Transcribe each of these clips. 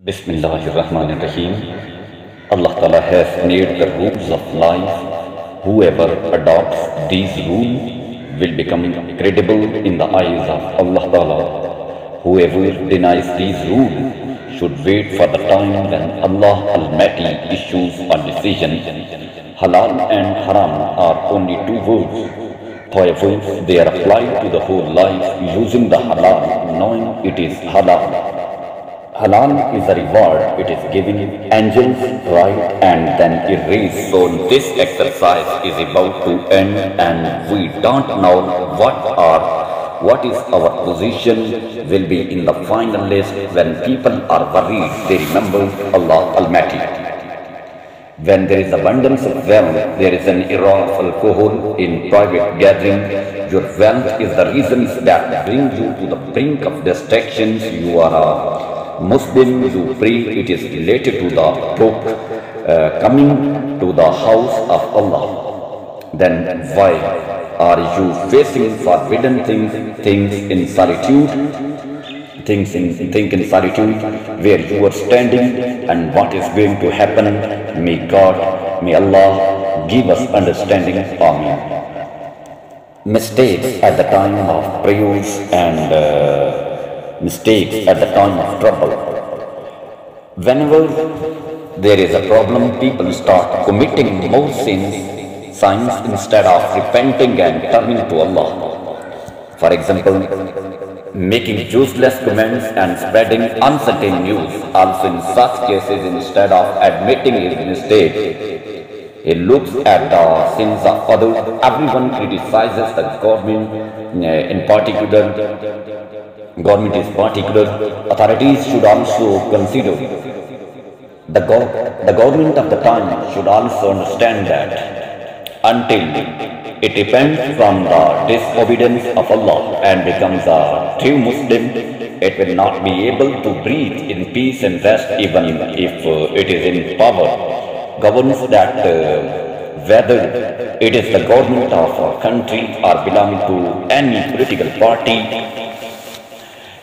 Bismillahirrahmanirrahim. Allah Ta'ala has made the rules of life. Whoever adopts these rules will become credible in the eyes of Allah Ta'ala. Whoever denies these rules should wait for the time when Allah Almighty issues a decision. Halal and haram are only two words. However, they are applied to the whole life using the halal, knowing it is halal. Halal is a reward, it is giving angels right and then erased. So this exercise is about to end and we don't know what are what is our position will be in the final list when people are worried they remember Allah Almighty. When there is abundance of wealth, there is an era of alcohol in private gathering. Your wealth is the reasons that bring you to the brink of distractions. You are a Muslim, you pray, it is related to the book uh, coming to the house of Allah. Then why are you facing forbidden things, things in solitude? Things in, think in solitude where you are standing and what is going to happen. May God, may Allah give us understanding. Amen. Mistakes at the time of prayers and uh, mistakes at the time of trouble. Whenever there is a problem, people start committing more sins, sins instead of repenting and turning to Allah. For example, making useless comments and spreading uncertain news. Also in such cases, instead of admitting his mistake, he looks at the sins of others. Everyone criticizes the government, uh, in particular government is particular, authorities should also consider. The, go the government of the time should also understand that until it depends from the disobedience of Allah and becomes a true Muslim, it will not be able to breathe in peace and rest even if uh, it is in power. Governs that uh, whether it is the government of a country or belonging to any political party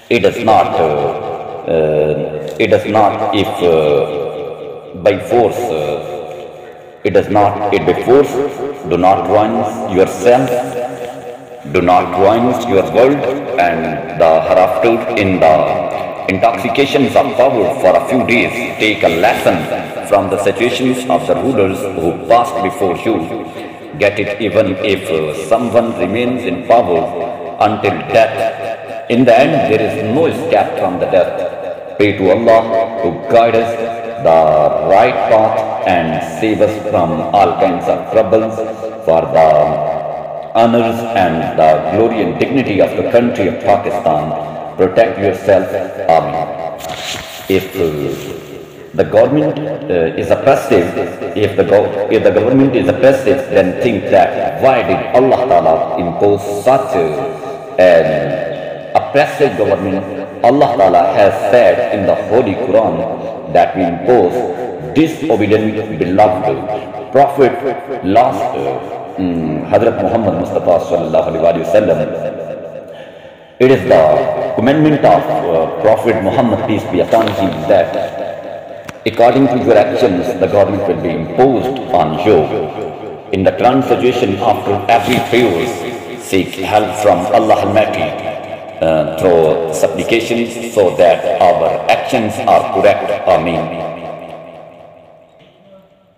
it does not, uh, uh, it does not, if uh, by force, it does not, it by force, do not ruin yourself, do not ruin your world and the hereafter in the intoxications of power for a few days. Take a lesson from the situations of the rulers who passed before you. Get it even if someone remains in power until death in the end, there is no escape from the death. Pray to Allah to guide us the right path and save us from all kinds of troubles for the honors and the glory and dignity of the country of Pakistan. Protect yourself. Amen. If uh, the government uh, is oppressive, if the, if the government is oppressive, then think that why did Allah Ta'ala impose such an oppressive government, Allah Ta'ala has said in the Holy Quran that we impose disobedient beloved Prophet last um, Hadrat Muhammad Mustafa Sallallahu Alaihi Wasallam. It is the commandment of uh, Prophet Muhammad peace be upon him that according to your actions the government will be imposed on you. In the current situation after every prayer seek help from Allah Almighty uh, through supplications so that our actions are correct. Ameen.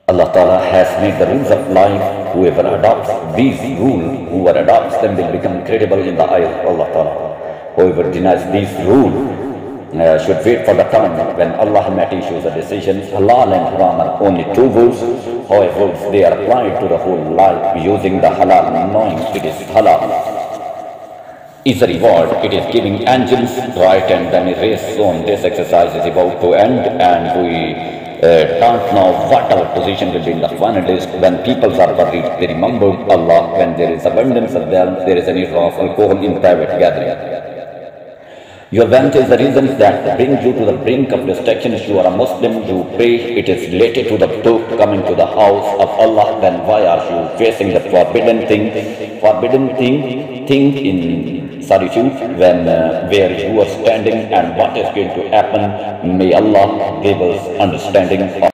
Allah Ta'ala has made the rules of life. Whoever adopts these rules, whoever adopts them will become credible in the eyes of Allah Ta'ala. Whoever denies these rules uh, should wait for the time when Allah Almighty issues a decision. Halal and haram are only two rules. However, they are applied to the whole life using the halal knowing it is halal is a reward. It is giving angels right and then erase soon. This exercise is about to end and we uh, don't know what our position will be in the final days when people are worried. They remember Allah when there is abundance of wealth, there is a need of alcohol in private gathering. Your wealth is the reason that brings you to the brink of destruction. If you are a Muslim, you pray, it is related to the book coming to the house of Allah, then why are you facing the forbidden thing? Forbidden thing, thing in solitude when uh, where you are standing and what is going to happen. May Allah give us understanding.